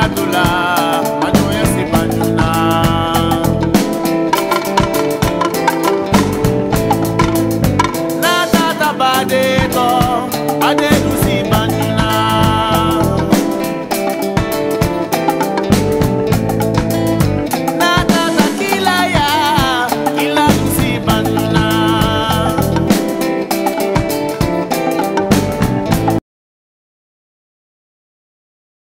a tu lado.